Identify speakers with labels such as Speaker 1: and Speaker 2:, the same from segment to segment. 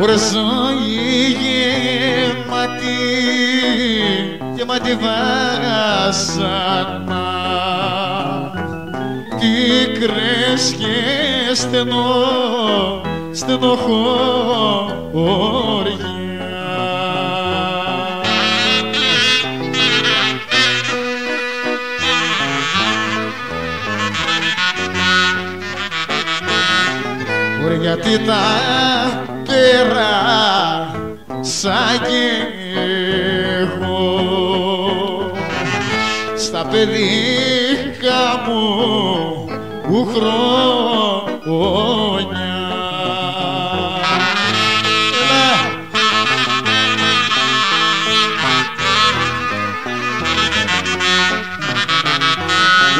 Speaker 1: Ορζόη γεμάτη, γεμάτη βάσανα. Πικρές και στενό, στενοχώρια. γιατί τα πέρα σαν και εγώ στα παιδίκα μου που χρόνια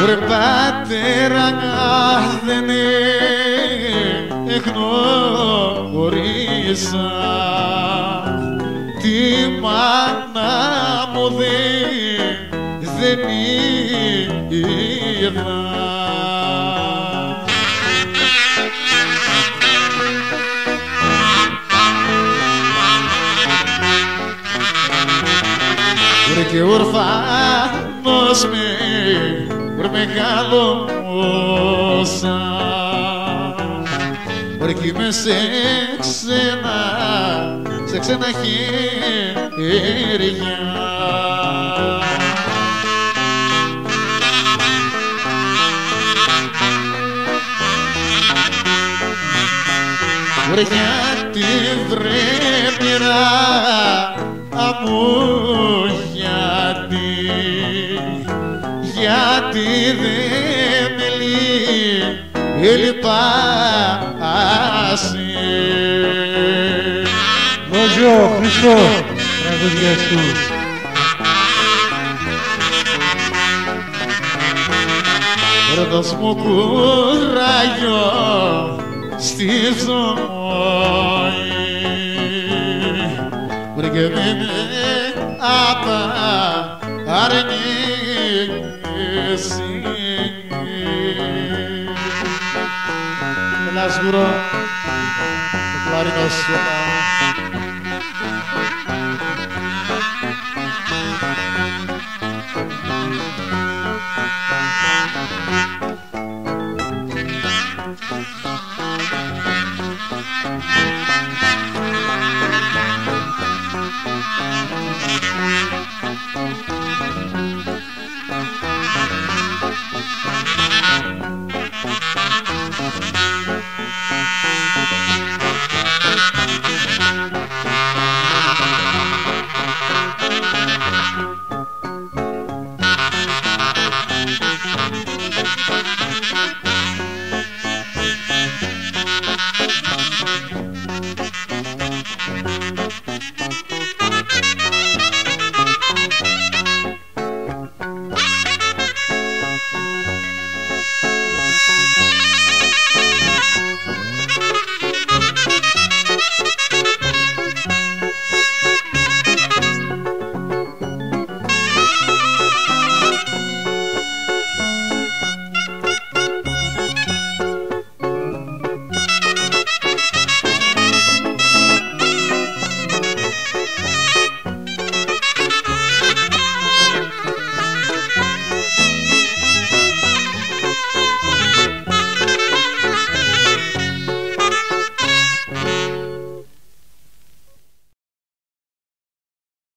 Speaker 1: Ρε πατέρα δεν εγνώρισα. Τη μάνα μου δεν, δεν είδα. Βρε και ορφάνος με βρε μεγάλωσα βρε κι είμαι σε ξένα σε ξένα χέρια. Βρε γιατί βρε μοιρά αμού γιατί γιατί δεν με λυπάσαι
Speaker 2: Νόζιο, Χρήστο, τραγουδιά σου.
Speaker 1: Ρε δώσ' μου κουράγιο στη ζωή Βρε και μη με las guru clarinets